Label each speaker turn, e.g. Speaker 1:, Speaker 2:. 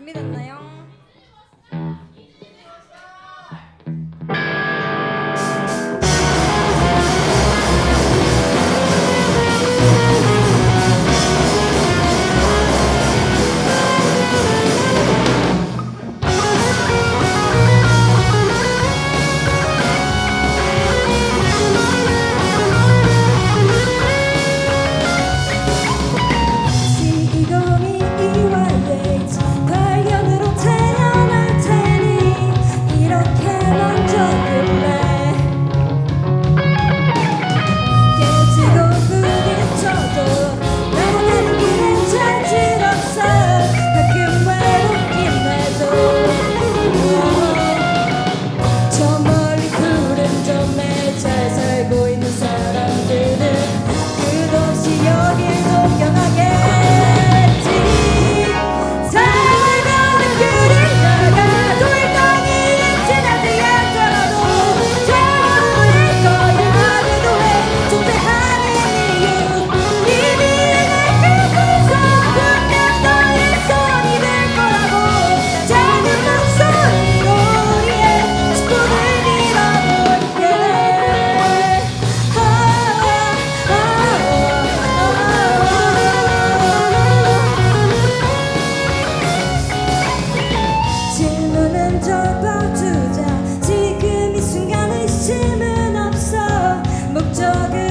Speaker 1: 준비됐나요? 흔들어봐주자. 지금 이 순간의 심은 없어. 목적은